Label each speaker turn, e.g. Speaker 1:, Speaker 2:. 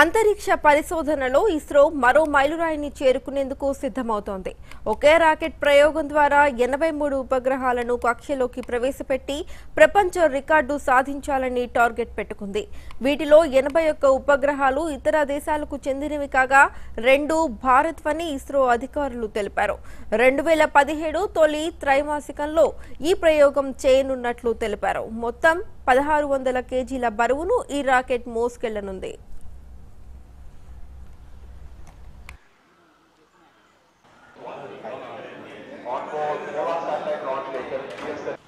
Speaker 1: అంతరిక్ష పరిశోధనలో ఇస్రో మరో మైలురాయిని చేరుకునేందుకు సిద్ధమవుతోంది. ఒకే రాకెట్ ప్రయోగం ద్వారా ఎనభై మూడు ఉపగ్రహాలను కక్షలోకి ప్రవేశపెట్టి ప్రపంచ రికార్డు సాధించాలని టార్గెట్ పెట్టుకుంది. వీటిలో ఎనభై ఒక్క ఉపగ్రహాలు ఇతర దేశాలకు చెందినవి కాగా రెండు భారత్వని ఇస్రో అధికారులు తెలిపారు. రెండు వేల పదిహేడు తొలి త్రైమాసికంలో ఈ ప్రయోగం చేయనున్నట్లు తెలిపారు. మొత్తం పదహారు వందల కేజీల బరువును ఈ రాకెట్
Speaker 2: మోసుకెళ్ళనుంది. Obrigado.